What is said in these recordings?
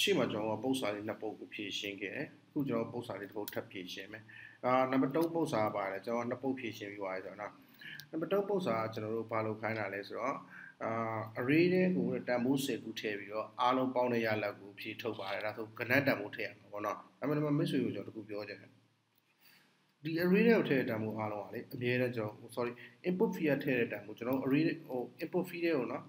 ရှေ့မှာကျွန်တော်ကပုတ်စာလေးနှစ်ပုတ်ကိုဖြည့်ရှင်းခဲ့တယ်အခုကျွန်တော်ပုတ်စာလေးတစ်ပုတ်ထပ်ဖြည့်ရှင်းမယ်အာနံပါတ်3ပုတ်စာပါတယ်ကျွန်တော်နှစ်ပုတ်ဖြည့်ရှင်းပြီးသွားပြီဆိုတော့နော်နံပါတ်3ပုတ်စာကကျွန်တော်တို့ဘာလို့ခိုင်းတာလဲဆိုတော့အာ array တွေကိုတန်ဖိုး10ခုထည့်ပြီးတော့အားလုံးပေါင်းတဲ့ရလဒ်ကိုဖြည့်ထုတ်ပါတယ်ဒါဆိုကဏ္ဍတန်ဖိုးထည့်ရမှာပေါ့နော်အဲ့မှာမစ်ဆွေကိုကျွန်တော်တခုပြောချင်တယ်ဒီ array တွေကိုထည့်တဲ့တန်ဖိုးအားလုံးကလေအမြဲတမ်းကျွန်တော် sorry input fee ထည့်တဲ့တန်ဖိုးကျွန်တော် array ဟို input fee တွေကိုနော်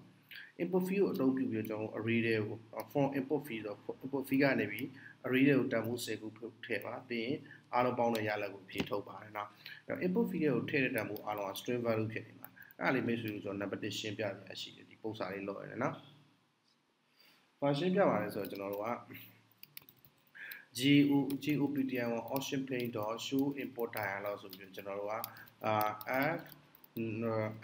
input fee ကိုအသုံးပြုပြီးတော့ကျွန်တော် array တွေကို from input fee ဆို input fee ကနေပြီး array တွေကိုတန်ဖိုး10ခုထည့်ပါပြီးရင်အားလုံးပေါင်းတဲ့ရလဒ်ကိုဖြည့်ထုတ်ပါတယ်နော်အဲ့ input fee တွေကိုထည့်တဲ့တန်ဖိုးအားလုံးက string value ဖြစ်နေမှာအဲ့ဒါလေးမိတ်ဆွေတို့ကျွန်တော် number 1ရှင်းပြရရှိတယ်ဒီပုံစံလေးလောက်ရတယ်နော်။ဘာရှင်းပြပါလဲဆိုတော့ကျွန်တော်တို့က GO GOPTN option pane show import dialog ဆိုပြီးကျွန်တော်တို့ကအာ add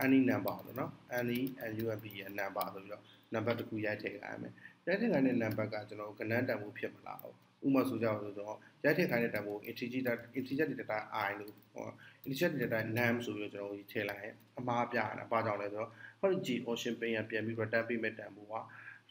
any number လို့နော် any UMP ရဲ့ number ဆိုပြီးတော့ number တစ်ခုရိုက်ထည့်ခိုင်းမယ်ရိုက်ထည့်ခိုင်းတဲ့ number ကကျွန်တော်ကဏ္ဍတန်ဖို့ဖြစ်မလားဟုတ်ဥပမာဆိုကြအောင်ဆိုတော့ရိုက်ထည့်ခိုင်းတဲ့တန်ဖိုး integer integer data i လို့ဟော integer data name ဆိုပြီးတော့ကျွန်တော်ထည့်လိုက်ရင်အမှားပြရတယ်။ဘာကြောင့်လဲဆိုတော့ဟောဒီ G option pane ကပြန်ပြီး return ပေးမဲ့တန်ဖိုးက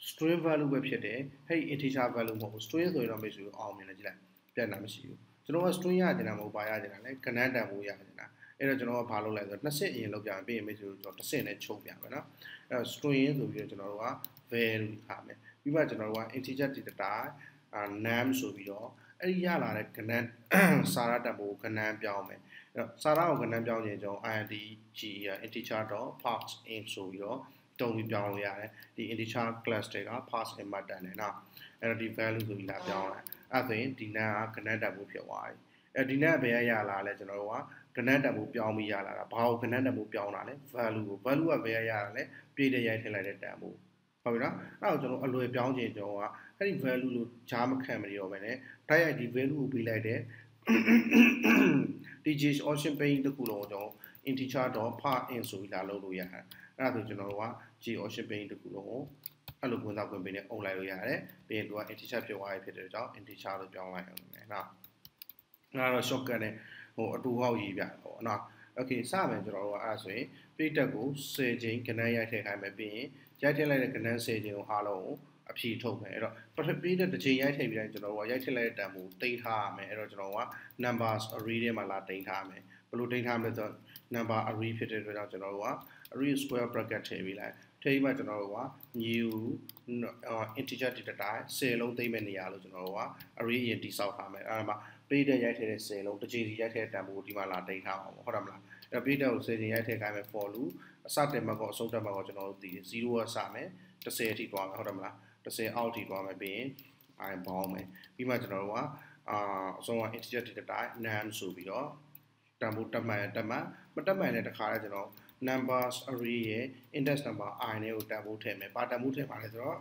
string value ပဲဖြစ်တယ်။ဟဲ့ integer value မဟုတ်ဘူး string ဆိုရင်တော့မိတ်ဆွေအောင်မြင်တယ်ကြည့်လိုက်။ပြန်တာမရှိဘူး။ကျွန်တော်က string ရကျင်တာမဟုတ်ပါရကျင်တာလေကဏ္ဍတန်ဖိုးရကျင်တာ။ အဲ့တော့ကျွန်တော်ကဘာလုပ်လဲဆိုတော့နှစ်ဆင့်အရင်လုပ်ပြမယ်ပြီးရင်မိတ်ဆွေတို့ကျွန်တော်တစ်ဆင့်နဲ့ချုပ်ပြမယ်နော်။အဲ့တော့ string ဆိုပြီးတော့ကျွန်တော်တို့က value ထားမယ်။ပြီးမှကျွန်တော်တို့က integer data name ဆိုပြီးတော့အဲ့ဒီရလာတဲ့ကဏ္ဍစာရတန်ဖိုးကဏ္ဍပြောင်းမယ်အဲ့တော့စာရကိုကဏ္ဍပြောင်းခြင်းကျွန်တော် int g integer.parseInt ဆိုပြီးတော့တုံးပြီးပြောင်းလို့ရတယ်ဒီ integer class တွေက pass in မှာတန်တယ်နော်အဲ့တော့ဒီ value ဆိုပြီးလာပြောင်းတယ်အဲ့ဆိုရင်ဒီ nan ကကဏ္ဍတန်ဖိုးဖြစ်သွားပြီ အဲ့ဒီ nan ဘယ်ရရလာလဲကျွန်တော်တို့ကကဏ္ဍတန်ဖိုးပြောင်းပြီးရလာတာဘာကိုကဏ္ဍတန်ဖိုးပြောင်းတာလဲ value ကို value ကဘယ်ရရလာလဲပြည့်တဲ့ရိုက်ထည့်လိုက်တဲ့တန်ဖိုးဟုတ်ပြီနော်အဲ့တော့ကျွန်တော်အလွယ်ပြောင်းခြင်းကျွန်တော်ကအဲ့ဒီ value လို့ဂျားမခံမနေတော့ဘဲနဲ့တိုက်ရိုက်ဒီ value ကိုပေးလိုက်တဲ့ DJ option pane တခုလုံးကိုကျွန်တော် integer.parsin ဆိုပြီးလာလုပ်လို့ရတယ်အဲ့ဒါဆိုကျွန်တော်တို့က G option pane တခုလုံးကိုအဲ့လိုဝင်စားခွင့်ပေးနေအုံလိုက်လို့ရတယ်ပြီးရင်သူက integer ဖြစ်သွားပြီဖြစ်တဲ့ကြောင့် integer လို့ပြောင်းလိုက်အောင်မယ်နော် အဲ့တော့ shortcut နဲ့ဟိုအတူဟောက်ရေးပြတော့နော် okay စမယ်ကျွန်တော်တို့ကအဲ့ဒါဆိုရင်ပိတ်တက်ကို10ချိန်ကဏ္ဍရိုက်ထည့်ခိုင်းမယ်ပြီးရင်ရိုက်ထည့်လိုက်တဲ့ကဏ္ဍ10ချိန်ကိုအားလုံးကိုအဖြေထုတ်မယ်အဲ့တော့ပထမတဲ့တစ်ချိန်ရိုက်ထည့်ပြီးတိုင်းကျွန်တော်တို့ကရိုက်ထည့်လိုက်တဲ့တန်ဖိုးတိမ့်ထားရမယ်အဲ့တော့ကျွန်တော်က numbers array ထဲမှာလာတိမ့်ထားရမယ်ဘယ်လိုတိမ့်ထားမလဲဆိုတော့ number array ဖြစ်တဲ့အတွက်ကြောင့်ကျွန်တော်တို့က array square bracket ထည့်ပြီးလိုက် ထည့်ပြီးမှကျွန်တော်တို့က new integer data type 10လုံးသိမ့်မဲ့နေရာလို့ကျွန်တော်တို့က array ရင်တိစောက်ထားမယ်အဲ့ဒါမှ page တဲ့ရိုက်ထည့်တဲ့10လုံးတစ်ချိန်စီရိုက်ထည့်တဲ့တန်ဖိုးဒီမှာလာတိမ့်ထားအောင်ဟုတ်တယ်မလားအဲ့ page ကို10ချိန်ရိုက်ထည့်ခိုင်းမယ် for loop အစတင်မှာကောအဆုံးတက်မှာကောကျွန်တော်တို့သိတယ်0ကစမယ်10အထိသွားမယ်ဟုတ်တယ်မလား10အောက်ထိသွားမယ်ပြီးရင် i ဘောင်းမယ်ပြီးမှကျွန်တော်တို့ကအာအဆုံးက integer data type name ဆိုပြီးတော့တန်ဖိုးတက်မှန်တက်မှန်မတက်မှန်တဲ့တခါလဲကျွန်တော် numbers array ရဲ့ index number i နဲ့ကိုတန်ဖိုးထည့်မယ်ဘာတန်ဖိုးထည့်ပါလဲဆိုတော့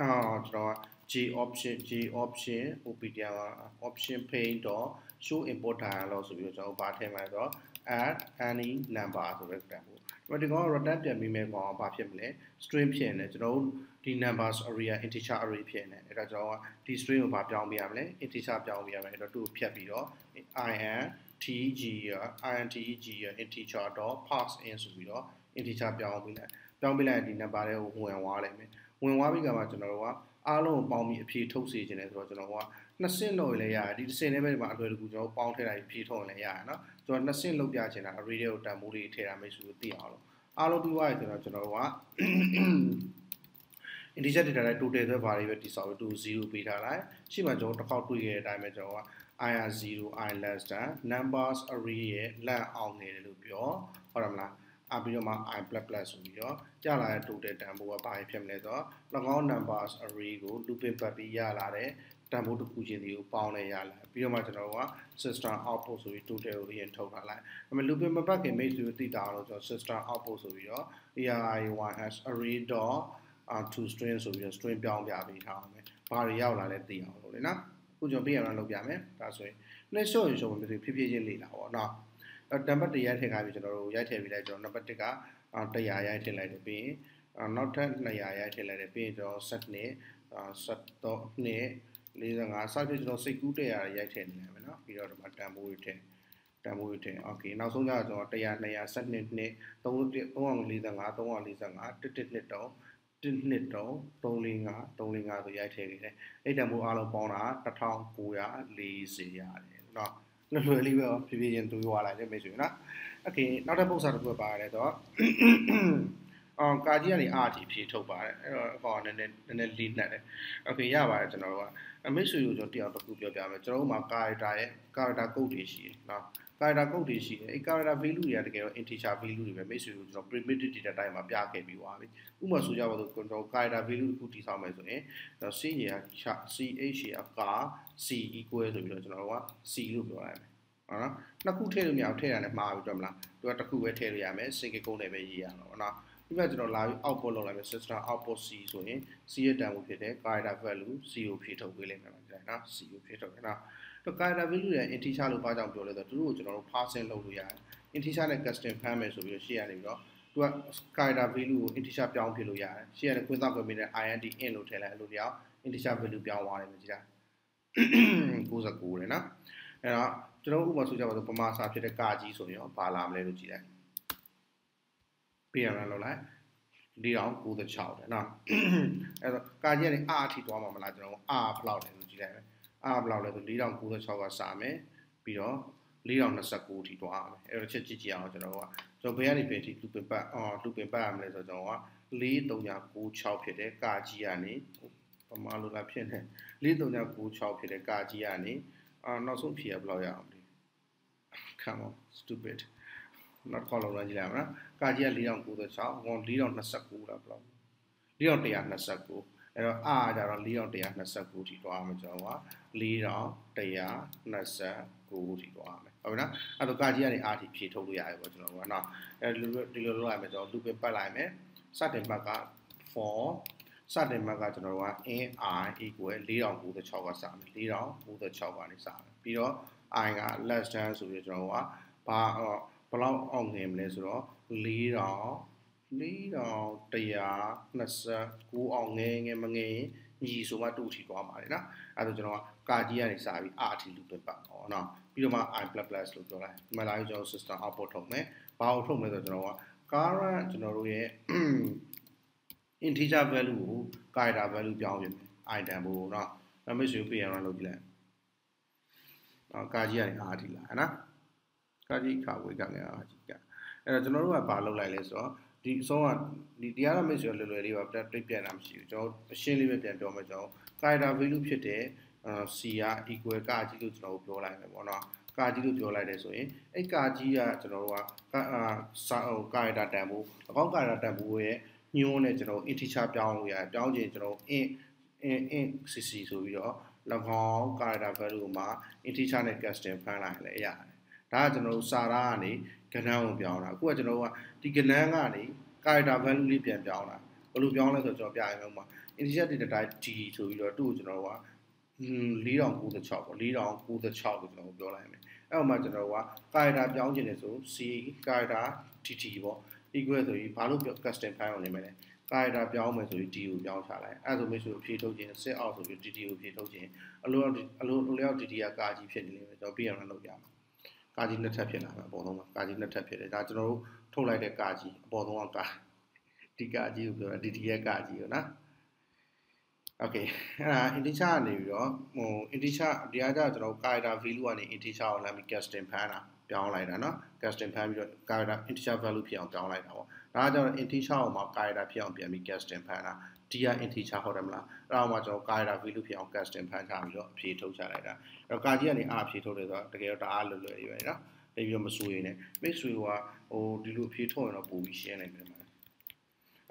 အာကျွန်တော် g option g option optr option pane show import dialog ဆိုပြီးတော့ကျွန်တော်ဘာထည့်မှာလဲဆိုတော့ add any number ဆိုတဲ့တန်ဖိုးဒီကောင် return ပြန်ပြီးမဲ့ကောင်ဘာဖြစ်မလဲ string ဖြစ်နေကျွန်တော်တို့ဒီ numbers array က integer array ဖြစ်နေအဲ့ဒါကျွန်တော်ကဒီ string ကိုဘာပြောင်းပြရမလဲ integer ပြောင်းပြရမယ်အဲ့တော့သူ့ကိုဖြတ်ပြီးတော့ in tg intg integer.parseInt ဆိုပြီးတော့ integer ပြောင်းပြီးလိုက်ပြောင်းပြီးလိုက်ဒီ number တွေကိုဝင်သွားလိုက်မယ်ဝင်သွားပြီးကမှကျွန်တော်တို့ကအားလုံးကိုပေါင်းပြီးအဖြေထုတ်စေခြင်းလဲဆိုတော့ကျွန်တော်ကနှစ်ဆင့်လို့လည်းရတယ်ဒီတစ်ဆင့်လည်းပဲဒီမှာအလွယ်တကူကျွန်တော်ပေါင်းထည့်လိုက်ဖြေထုတ်ရင်လည်းရတယ်နော်ကျွန်တော်နှစ်ဆင့်လုပ်ပြချင်တာ array တွေကိုတန်ဖိုးလေးထည့်တာမိတ်ဆွေတို့သိအောင်လို့အားလုံးပြီးသွားပြီဆိုတော့ကျွန်တော်တို့က integer data တိုင်း total ဆိုဘာတွေပဲတိစောက်ပြီး2 0ပေးထားလိုက်ရှိမှကျွန်တော်တစ်ခေါက်တွေ့ခဲ့တဲ့အတိုင်းပဲကျွန်တော်က i 0 i less than numbers array ရဲ့ length အောင်နေတယ်လို့ပြောဟုတ်တယ်မလားအပြီးတော့မှ i plus plus ဆိုပြီးတော့ကြာလာတဲ့ total တန်ဖိုးကဘာဖြစ်မလဲဆိုတော့၎င်း numbers array ကို looping ပတ်ပြီးရလာတဲ့တန်ဖိုးတစ်ခုချင်းစီကိုပေါင်းလဲရလာပြီးတော့မှကျွန်တော်တို့က system output ဆိုပြီး total ကိုအရင်ထုတ်ထားလိုက်ဒါပေမဲ့ looping မပတ်ခင် main ကိုသိတာတော့ကျွန်တော် system output ဆိုပြီးတော့ array1s array. to string ဆိုပြီးတော့ string ပြောင်းပြပေးထားအောင်မယ်ဘာတွေရောက်လာလဲသိအောင်လို့လေနော် ခုကျွန်တော်ပြရအောင်လုပ်ပြမယ်ဒါဆိုရင် next show ရင် show မှာဖြည်းဖြည်းချင်းလေ့လာပါတော့နံပါတ်1ရိုက်ထည့်ခိုင်းပြီကျွန်တော်တို့ရိုက်ထည့်ပြီးလိုက်ကျွန်တော်နံပါတ်1က100ရိုက်ထည့်လိုက်တယ်ပြီးရင်နောက်ထပ်200ရိုက်ထည့်လိုက်တယ်ပြီးရင်ကျွန်တော်7နှစ်73နှစ်45စသဖြင့်ကျွန်တော်စိတ်ကူး100ရိုက်ထည့်နေတယ်မယ်နော်ပြီးတော့ဒီမှာတန်ဖိုးတွေထည့်တန်ဖိုးတွေထည့်โอเคနောက်ဆုံးကျတော့ကျွန်တော်100 200 7နှစ်နှစ်3 345 345 11နှစ်တော့ 1နှစ်တော့345 345ဆိုရိုက်ထည့်ခဲ့တယ်အဲ့တန်ဖိုးအားလုံးပေါင်းတာ1940ရတယ်เนาะလွယ်လွယ်လေးပဲဖြည်းဖြည်းချင်းတွေးသွားလိုက်တယ်မိတ်ဆွေနော်โอเคနောက်တစ်ပုဒ်စာတစ်ခုပါရတယ်တော့အော်ကာကြီးကနေအာတီဖြေထုတ်ပါတယ်အဲ့တော့ဟောနည်းနည်းနည်းနည်းလေးနှက်တယ်โอเคရပါတယ်ကျွန်တော်တို့ကအမိတ်ဆွေကိုကျွန်တော်တရားတစ်ခုပြောပြမယ်ကျွန်တော်တို့မှာ character ရဲ့ character code တွေရှိတယ်နော် character code တွေရှိတယ်အဲ့ character value တွေကတကယ်တော့ integer value တွေပဲမိတ်ဆွေကိုကျွန်တော် primitive data type မှာပြခဲ့ပြီးသွားပြီဥပမာဆိုကြပါစို့ကျွန်တော် character value တစ်ခုတည်ဆောက်မယ်ဆိုရင် c ရေက ch ch က c equal ဆိုပြီးတော့ကျွန်တော်တို့က c လို့ပြောလိုက်မယ်ဟုတ်နော်နှစ်ခုထည့်လို့မရအောင်ထည့်ရတယ်မှားပြီတွေ့မလားသူကတစ်ခုပဲထည့်လို့ရမယ် single code နဲ့ပဲရေးရတော့နော်ဒီကကျွန်တော်လာပြီး output လုပ်လိုက်မယ် system output c ဆိုရင် c ရဲ့တန်ဖိုးဖြစ်တဲ့ character value c ကိုဖြည့်ထုတ်ပေးလိုက်မယ်နော် c ကိုဖြည့်ထုတ်တယ်နော် တော့ character value ရဲ့ integer လို့ဘာကြောင့်ပြောလဲဆိုတော့သူတို့ကိုကျွန်တော်တို့ parsing လုပ်လို့ရတယ် integer နဲ့ custom ဖမ်းမယ်ဆိုပြီးတော့ရှေ့ရနေပြီးတော့သူက character value ကို integer ပြောင်းဖြစ်လို့ရတယ်ရှေ့ရတဲ့ခွင့်သောက်ခွင့်ပေးတဲ့ int int လို့ထည့်လိုက်လို့တရား integer value ပြောင်းသွားတယ်မကြည့်လား69တယ်နော်အဲ့တော့ကျွန်တော်ဥပမာဆိုကြပါစို့ပမာစာဖြစ်တဲ့ကာကြီးဆိုရင်ရောဘာလာမလဲလို့ကြည့်လိုက်ပေးရမှာလောက်လိုက်496တယ်နော်အဲ့တော့ကာကြီးကနေအာအထိသွားမှာမလားကျွန်တော်အာဘလောက်လဲလို့ကြည့်လိုက်မယ် အာဘလောက်လဲဆို496ကစာမယ်ပြီးတော့4029အထိတွားရမယ်အဲ့တော့ချက်ကြည့်ကြည့်အောင်ကျွန်တော်ကကျွန်တော်ဘယ်ကနေပြင်ထိလူပင်ပတ်အော်လူပင်ပတ်ရမလဲဆိုတော့ကျွန်တော်က4396ဖြစ်တဲ့ကာကြီးကနေပမာလိုလာဖြစ်နေ4396ဖြစ်တဲ့ကာကြီးကနေအာနောက်ဆုံးဖြေရဘယ်လောက်ရအောင်လဲ come on stupid နောက်ခေါ်လောက်လာကြည့်လိုက်အောင်နော်ကာကြီးက4096ဟော4029လားဘယ်လောက်4129 အဲ့တော့အာကြတော့4129ထိသွားမှာကျွန်တော်က4129ထိသွားမယ်ဟုတ်ပြီနော်အဲ့တော့ကာကြီးကနေအာထိဖြည့်ထုတ်လို့ရတယ်ပေါ့ကျွန်တော်ကနော်အဲ့ဒီလိုဒီလိုလုပ်လိုက်မယ်ကျွန်တော်လူပင်ပတ်လိုက်မယ်စတင်ဘက်က for စတင်ဘက်ကကျွန်တော်တို့က in i equal 4096ကစမယ်4096ကနေစမယ်ပြီးတော့ i က less than ဆိုပြီးကျွန်တော်ကဘာဘယ်လောက်အောင်ငင်မလဲဆိုတော့4000 4129အောင်ငယ်ငယ်မငယ်ညီဆိုမှတူထီသွားပါတယ်နော်အဲ့တော့ကျွန်တော်ကကာကြီးကနေစပြီးအာထီလူပဲပတ်တော့နော်ပြီးတော့မှ i++ လို့ပြောလိုက်ဒီမှာလာပြီးကျွန်တော် system output ထုတ်မယ်ဘာကိုထုတ်မလဲဆိုတော့ကျွန်တော်က current ကျွန်တော်တို့ရဲ့ integer value ကို character value ပြောင်းပြင်မယ် item ကိုနော်နမိတ်ဆွေပြင်ရအောင်လုပ်ကြည့်လိုက်နော်ကာကြီးကနေအာထီလာနော်ကာကြီးခါဝေးကနေအာကြီးကအဲ့တော့ကျွန်တော်တို့ကဘာလုပ်လိုက်လဲဆိုတော့ ဒီအဆုံးကဒီတရားတော်မိတ်ဆွေလွယ်လွယ်လေးပါတိတ်ပြန်တာမရှိဘူးကျွန်တော်အရှင်းလေးပဲပြန်ပြောမယ်ကျွန်တော် character value ဖြစ်တဲ့ C က equal ကာကြီးလို့ကျွန်တော်ပြောလိုက်မယ်ပေါ့နော်ကာကြီးလို့ပြောလိုက်တယ်ဆိုရင်အဲ့ကာကြီးကကျွန်တော်တို့ကစာဟို character တန်ဖို့အကောင့် character တန်ဖို့ရဲ့ညွှန်းနဲ့ကျွန်တော် integer ပြောင်းလို့ရတယ်ပြောင်းချင်ကျွန်တော် int int int cc ဆိုပြီးတော့၎င်း character value မှာ integer နဲ့ custom ဖမ်းလိုက်လည်းရတယ်ဒါကကျွန်တော်တို့စာသားကနေ ကဏ္ဍကိုပြောင်းတာအခုကကျွန်တော်တို့ကဒီကဏ္ဍကနေ character value လေးပြန်ပြောင်းတာဘယ်လိုပြောင်းလဲဆိုတော့ကျွန်တော်ပြရအောင်ပါ integer data type d ဆိုပြီးတော့သူ့ကိုကျွန်တော်တို့က4096ပေါ့4096ကိုကျွန်တော်ပြောလိုက်မယ်အဲ့တော့မှကျွန်တော်တို့က character ပြောင်းခြင်းလေဆို c character tt ပေါ့ equal ဆိုပြီးဘာလို့ custom file အောင်နေမလဲ character ပြောင်းမယ်ဆိုပြီး d ကိုပြောင်းချလိုက်အဲ့ဒါဆိုမိတ်ဆွေဖြည့်ထုတ်ခြင်း set out ဆိုပြီး tt ကိုဖြည့်ထုတ်ခြင်းအလိုအလိုအလို tt ကကာကြီးဖြစ်နေလိမ့်မယ်ကျွန်တော်ပြရမှာလုပ်ပြမှာ ကာကြီးနှစ်ထပ်ဖြစ်လာမှာအပေါ်ဆုံးကကာကြီးနှစ်ထပ်ဖြစ်တယ်ဒါကျွန်တော်တို့ထုတ်လိုက်တဲ့ကာကြီးအပေါ်ဆုံးကကာဒီကာကြီးကိုပြောတာ dt ရဲ့ကာကြီးကိုနော် okay အဲ့ဒါ integer ကနေပြီးတော့ဟို integer တရားကြကျွန်တော် character value ကနေ integer ကိုလာပြီး custom ဖမ်းတာပြောင်းလိုက်တာเนาะ custom ဖမ်းပြီးတော့ character integer value ဖြစ်အောင်ပြောင်းလိုက်တာပေါ့ ဒါကကျတော့ integer ကိုမှ character ဖြစ်အောင်ပြန်ပြီး custom ဖမ်းတာဒီက integer ဟုတ်တယ်မလားအဲ့တော့မှကျွန်တော် character value ဖြစ်အောင် custom ဖမ်းချပြီးတော့အဖြေထုတ်ချလိုက်တာအဲ့တော့ကာကြီးကနေအားအဖြေထုတ်တယ်ဆိုတော့တကယ်တော့တအားလွယ်လွယ်လေးပဲเนาะနေပြီးတော့မဆွေးနေမိတ်ဆွေကဟိုဒီလိုအဖြေထုတ်ရင်တော့ပိုပြီးရှင်းနိုင်တယ်မှာ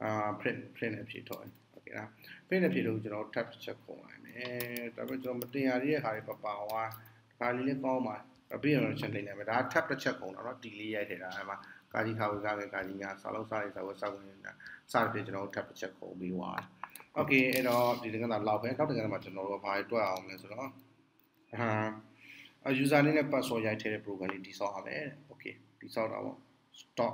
အာ print print အဖြေထုတ်ရင်โอเคလား print အဖြေထုတ်ကျွန်တော် tab ချက်ခုံလိုက်မယ်ဒါပေမဲ့ကျွန်တော်မတင်ရတဲ့ဟာတွေပပဝါဒါလေးလေးကောင်းပါပြီးတော့ချက်လိုက်လိုက်မယ်ဒါ tab တစ်ချက်ခုံတာเนาะဒီလေးရိုက်ထည့်တာအဲ့မှာ ကာကြီးခါဝေကာကေကာကြီးကစာလုံးစားရေးစာဝတ်စာဝင်နေတာစသဖြင့်ကျွန်တော်တို့ထပ်တစ်ချက်ခုံပြီးသွားတယ်။ Okay အဲ့တော့ဒီတင်္ဂနာလောက်ပဲနောက်တင်္ဂနာမှာကျွန်တော်တို့ဘာတွေတွေ့အောင်လဲဆိုတော့အာ user name နဲ့ password ရိုက်ထည့်တဲ့ program လေးတိစောက်ရမယ်။ Okay တိစောက်တာပေါ့ stock